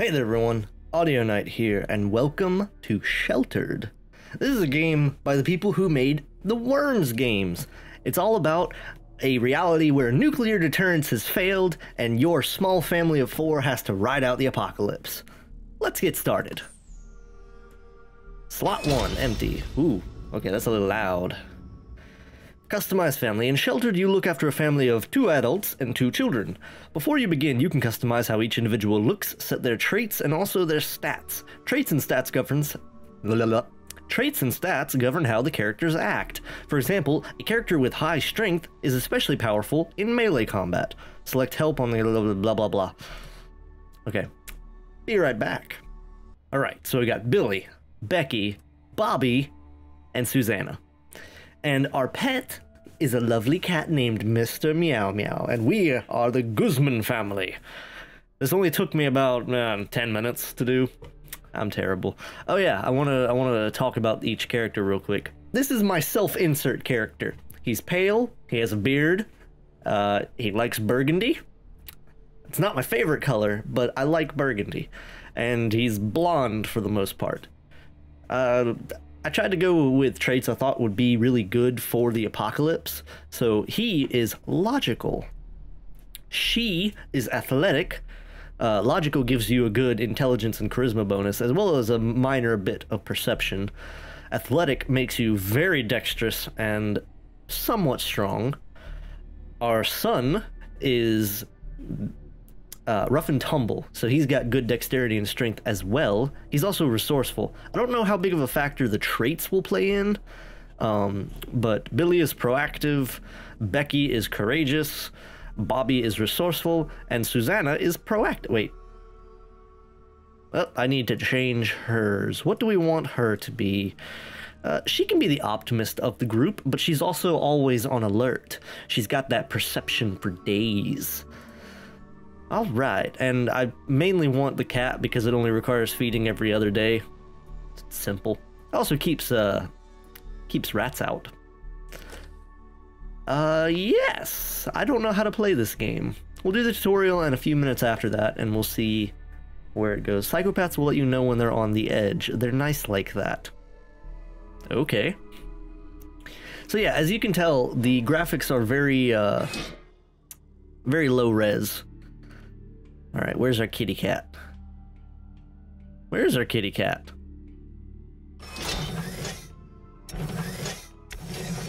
Hey there, everyone. Audio Knight here, and welcome to Sheltered. This is a game by the people who made the Worms games. It's all about a reality where nuclear deterrence has failed and your small family of four has to ride out the apocalypse. Let's get started. Slot 1, empty. Ooh, okay, that's a little loud. Customize family. In Sheltered, you look after a family of two adults and two children. Before you begin, you can customize how each individual looks, set their traits, and also their stats. Traits and stats governs. Traits and stats govern how the characters act. For example, a character with high strength is especially powerful in melee combat. Select help on the blah blah blah blah. Okay, be right back. All right, so we got Billy, Becky, Bobby, and Susanna. And our pet is a lovely cat named Mr. Meow Meow, and we are the Guzman family. This only took me about uh, 10 minutes to do. I'm terrible. Oh yeah, I want to I want to talk about each character real quick. This is my self-insert character. He's pale, he has a beard, uh, he likes burgundy. It's not my favorite color, but I like burgundy. And he's blonde for the most part. Uh, I tried to go with traits I thought would be really good for the apocalypse. So he is logical. She is athletic. Uh, logical gives you a good intelligence and charisma bonus, as well as a minor bit of perception. Athletic makes you very dexterous and somewhat strong. Our son is uh, rough and tumble, so he's got good dexterity and strength as well. He's also resourceful. I don't know how big of a factor the traits will play in, um, but Billy is proactive, Becky is courageous, Bobby is resourceful, and Susanna is proactive. Wait. Well, I need to change hers. What do we want her to be? Uh, she can be the optimist of the group, but she's also always on alert. She's got that perception for days. All right, and I mainly want the cat because it only requires feeding every other day. It's simple. Also keeps uh keeps rats out. Uh yes. I don't know how to play this game. We'll do the tutorial and a few minutes after that and we'll see where it goes. Psychopaths will let you know when they're on the edge. They're nice like that. Okay. So yeah, as you can tell, the graphics are very uh very low res. All right, where's our kitty cat? Where's our kitty cat?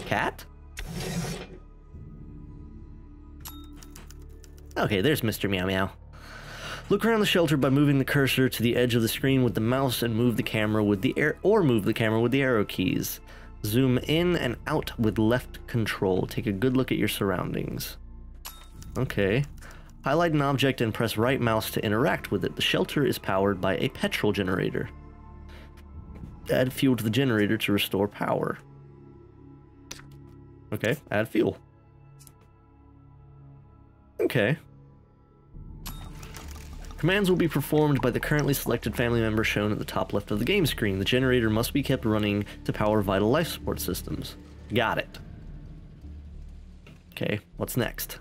Cat? Okay, there's Mr. Meow Meow. Look around the shelter by moving the cursor to the edge of the screen with the mouse and move the camera with the air or move the camera with the arrow keys. Zoom in and out with left control. Take a good look at your surroundings. Okay. Highlight an object and press right mouse to interact with it. The shelter is powered by a petrol generator. Add fuel to the generator to restore power. Okay, add fuel. Okay. Commands will be performed by the currently selected family member shown at the top left of the game screen. The generator must be kept running to power vital life support systems. Got it. Okay, what's next?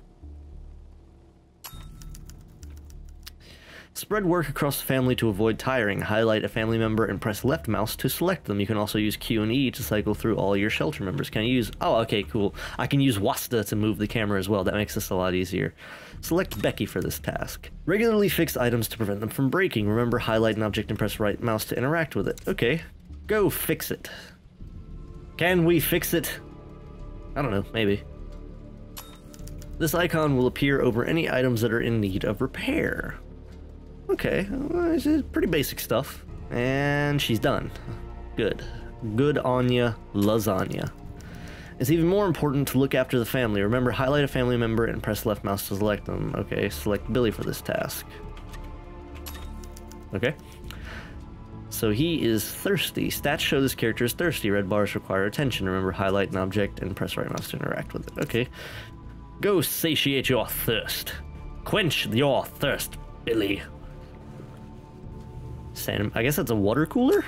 Spread work across the family to avoid tiring. Highlight a family member and press left mouse to select them. You can also use Q and E to cycle through all your shelter members. Can I use... Oh, okay, cool. I can use WASD to move the camera as well. That makes this a lot easier. Select Becky for this task. Regularly fix items to prevent them from breaking. Remember, highlight an object and press right mouse to interact with it. Okay, go fix it. Can we fix it? I don't know, maybe. This icon will appear over any items that are in need of repair. Okay, well, this is pretty basic stuff. And she's done. Good. Good on ya, lasagna. It's even more important to look after the family. Remember, highlight a family member and press left mouse to select them. Okay, select Billy for this task. Okay. So he is thirsty. Stats show this character is thirsty. Red bars require attention. Remember, highlight an object and press right mouse to interact with it. Okay. Go satiate your thirst. Quench your thirst, Billy. Sand, I guess that's a water cooler?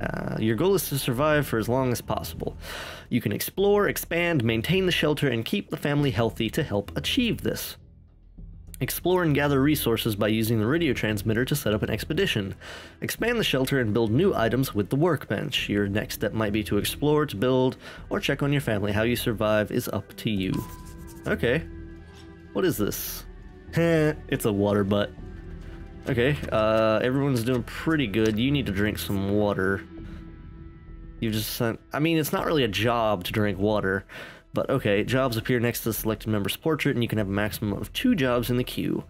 Uh, your goal is to survive for as long as possible. You can explore, expand, maintain the shelter, and keep the family healthy to help achieve this. Explore and gather resources by using the radio transmitter to set up an expedition. Expand the shelter and build new items with the workbench. Your next step might be to explore, to build, or check on your family. How you survive is up to you. Okay. What is this? it's a water butt. Okay, uh, everyone's doing pretty good. You need to drink some water. You just sent... I mean, it's not really a job to drink water. But okay, jobs appear next to the selected member's portrait, and you can have a maximum of two jobs in the queue.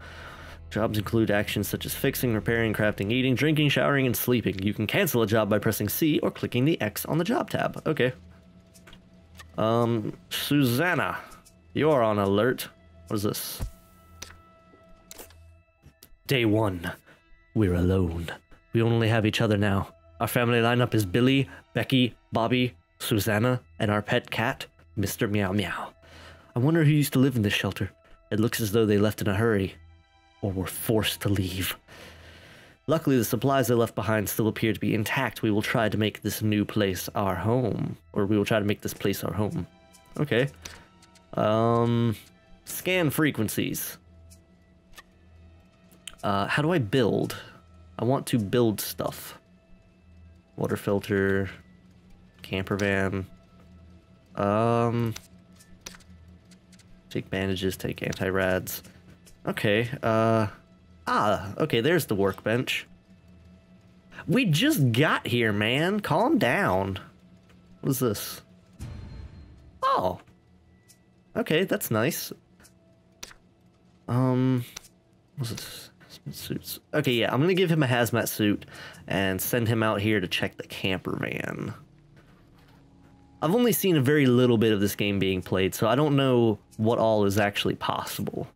Jobs include actions such as fixing, repairing, crafting, eating, drinking, showering, and sleeping. You can cancel a job by pressing C or clicking the X on the job tab. Okay. Um, Susanna, you're on alert. What is this? Day one. We're alone. We only have each other now. Our family lineup is Billy, Becky, Bobby, Susanna, and our pet cat, Mr. Meow Meow. I wonder who used to live in this shelter. It looks as though they left in a hurry, or were forced to leave. Luckily, the supplies they left behind still appear to be intact. We will try to make this new place our home. Or we will try to make this place our home. Okay. Um, scan frequencies. Uh, how do I build? I want to build stuff. Water filter, camper van, um, take bandages, take anti-rads. Okay, uh, ah, okay, there's the workbench. We just got here, man. Calm down. What is this? Oh. Okay, that's nice. Um, what's this? Suits. Okay, yeah, I'm gonna give him a hazmat suit and send him out here to check the camper van. I've only seen a very little bit of this game being played, so I don't know what all is actually possible.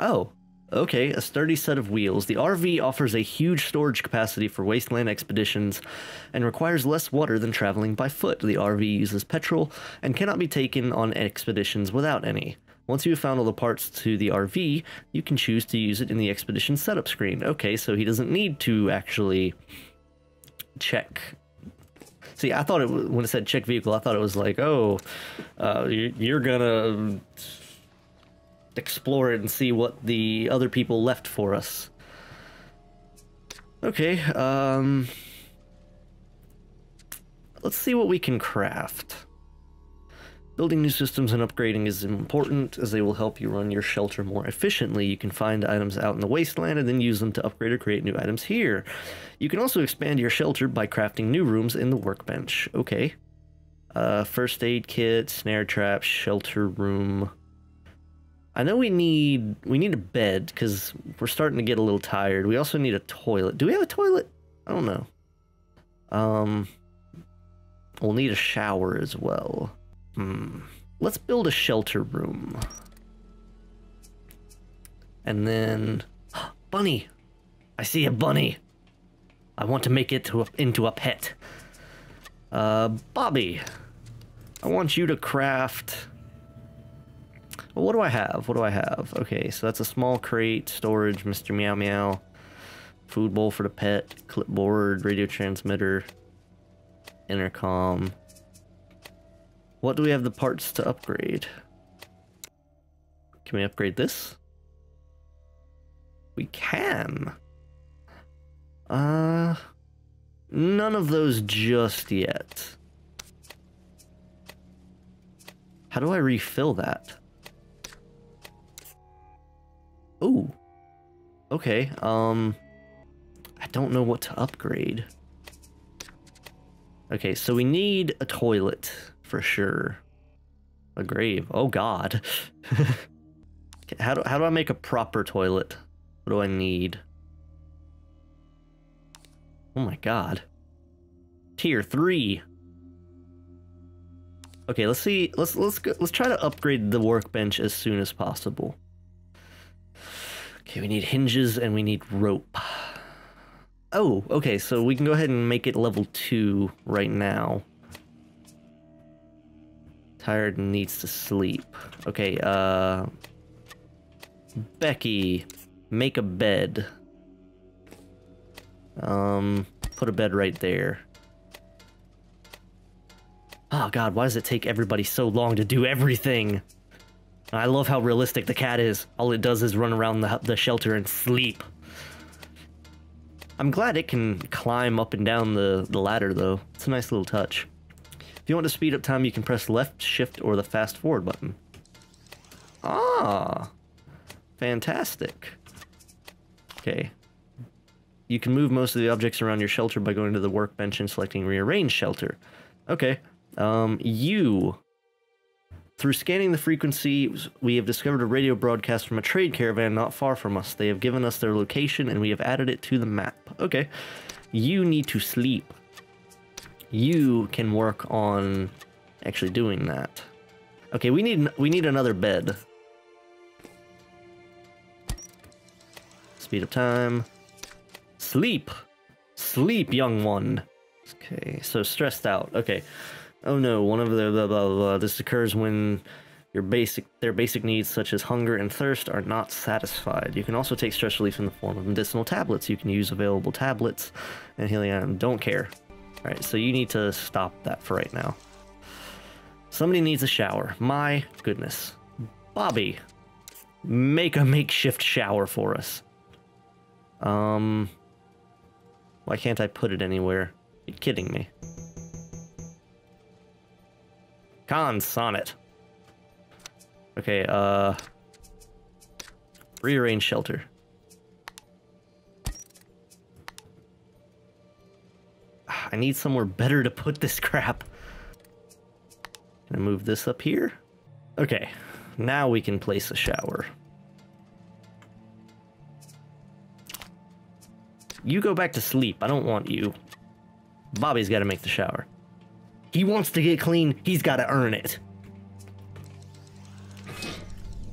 Oh, okay, a sturdy set of wheels. The RV offers a huge storage capacity for wasteland expeditions and requires less water than traveling by foot. The RV uses petrol and cannot be taken on expeditions without any. Once you have found all the parts to the RV, you can choose to use it in the expedition setup screen. Okay, so he doesn't need to actually check See, I thought it when it said check vehicle, I thought it was like, oh, uh, you're gonna explore it and see what the other people left for us. Okay, um, let's see what we can craft. Building new systems and upgrading is important as they will help you run your shelter more efficiently. You can find items out in the wasteland and then use them to upgrade or create new items here. You can also expand your shelter by crafting new rooms in the workbench. Okay. Uh, first aid kit, snare trap, shelter room. I know we need we need a bed because we're starting to get a little tired. We also need a toilet. Do we have a toilet? I don't know. Um, we'll need a shower as well. Hmm. Let's build a shelter room. And then... Bunny! I see a bunny! I want to make it to a, into a pet. Uh, Bobby. I want you to craft... Well, what do I have? What do I have? Okay, so that's a small crate, storage, Mr. Meow Meow, food bowl for the pet, clipboard, radio transmitter, intercom, what do we have the parts to upgrade? Can we upgrade this? We can. Uh, none of those just yet. How do I refill that? Oh. Okay, um... I don't know what to upgrade. Okay, so we need a toilet for sure. A grave. Oh god. how do how do I make a proper toilet? What do I need? Oh my god. Tier 3. Okay, let's see. Let's let's go, let's try to upgrade the workbench as soon as possible. Okay, we need hinges and we need rope. Oh, okay, so we can go ahead and make it level 2 right now. Tired and needs to sleep. Okay, uh... Becky, make a bed. Um, put a bed right there. Oh god, why does it take everybody so long to do everything? I love how realistic the cat is. All it does is run around the, the shelter and sleep. I'm glad it can climb up and down the, the ladder, though. It's a nice little touch. If you want to speed up time, you can press left, shift, or the fast forward button. Ah, fantastic. Okay. You can move most of the objects around your shelter by going to the workbench and selecting rearrange shelter. Okay. Um, you through scanning the frequency, we have discovered a radio broadcast from a trade caravan not far from us. They have given us their location and we have added it to the map. Okay. You need to sleep. You can work on actually doing that. Okay, we need we need another bed. Speed of time. Sleep. Sleep, young one. Okay, so stressed out. Okay. Oh no, one of the blah, blah, blah. This occurs when your basic their basic needs such as hunger and thirst are not satisfied. You can also take stress relief in the form of medicinal tablets. You can use available tablets and healing. Don't care. Alright, so you need to stop that for right now. Somebody needs a shower. My goodness. Bobby, make a makeshift shower for us. Um, why can't I put it anywhere? You're kidding me. Con Sonnet. Okay, uh... Rearrange shelter. I need somewhere better to put this crap. Can I move this up here? Okay, now we can place a shower. You go back to sleep. I don't want you. Bobby's got to make the shower. He wants to get clean, he's got to earn it.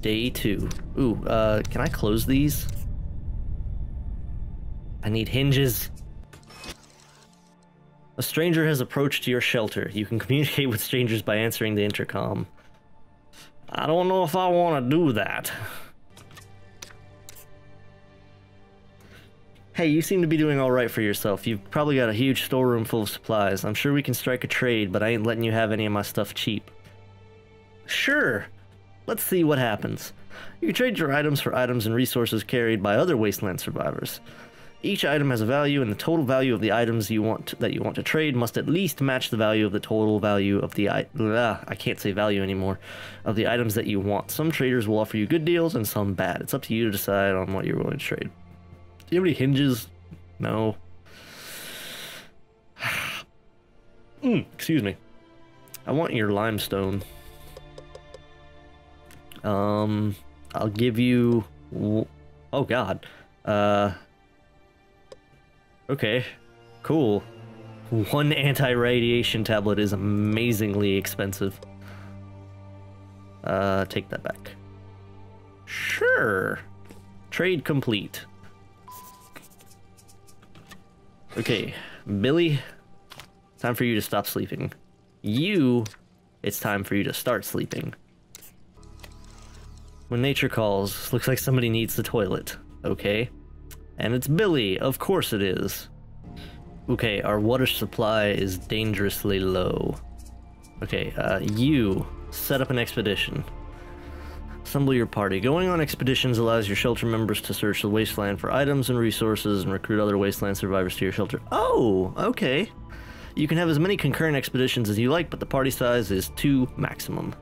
Day two. Ooh, uh, can I close these? I need hinges. A stranger has approached your shelter. You can communicate with strangers by answering the intercom. I don't know if I want to do that. Hey, you seem to be doing alright for yourself. You've probably got a huge storeroom full of supplies. I'm sure we can strike a trade, but I ain't letting you have any of my stuff cheap. Sure. Let's see what happens. You trade your items for items and resources carried by other wasteland survivors. Each item has a value, and the total value of the items you want that you want to trade must at least match the value of the total value of the I, I can't say value anymore of the items that you want. Some traders will offer you good deals and some bad. It's up to you to decide on what you're willing to trade Do you have any hinges? No. mm, excuse me. I want your limestone. Um, I'll give you... Oh, God. Uh... Okay. Cool. One anti-radiation tablet is amazingly expensive. Uh, take that back. Sure. Trade complete. Okay, Billy, time for you to stop sleeping. You, it's time for you to start sleeping. When nature calls, looks like somebody needs the toilet. Okay. And it's Billy, of course it is. Okay, our water supply is dangerously low. Okay, uh, you set up an expedition. Assemble your party. Going on expeditions allows your shelter members to search the wasteland for items and resources and recruit other wasteland survivors to your shelter. Oh, okay. You can have as many concurrent expeditions as you like, but the party size is two maximum.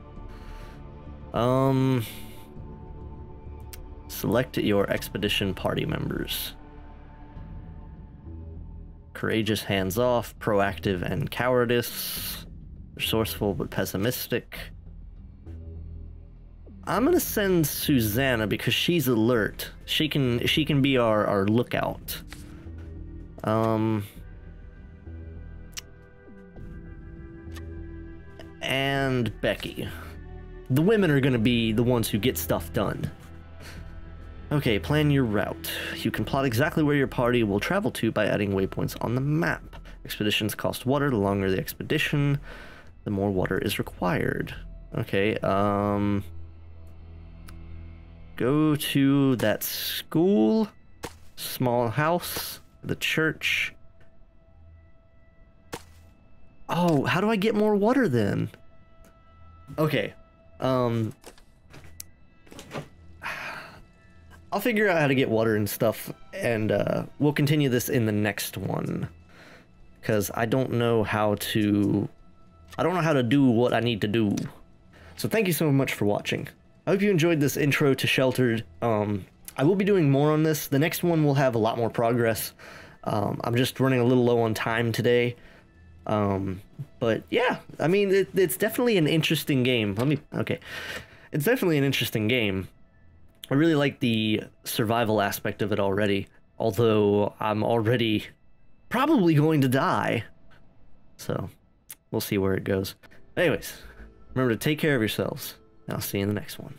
Um, select your expedition party members. Courageous, hands off, proactive, and cowardice. Resourceful but pessimistic. I'm gonna send Susanna because she's alert. She can she can be our, our lookout. Um and Becky. The women are gonna be the ones who get stuff done. Okay, plan your route. You can plot exactly where your party will travel to by adding waypoints on the map. Expeditions cost water. The longer the expedition, the more water is required. Okay, um go to that school, small house, the church. Oh, how do I get more water then? Okay. Um I'll figure out how to get water and stuff, and uh, we'll continue this in the next one. Because I don't know how to... I don't know how to do what I need to do. So thank you so much for watching. I hope you enjoyed this intro to Sheltered. Um, I will be doing more on this. The next one will have a lot more progress. Um, I'm just running a little low on time today. Um, but yeah, I mean, it, it's definitely an interesting game. Let me, okay. It's definitely an interesting game. I really like the survival aspect of it already, although I'm already probably going to die. So, we'll see where it goes. Anyways, remember to take care of yourselves, and I'll see you in the next one.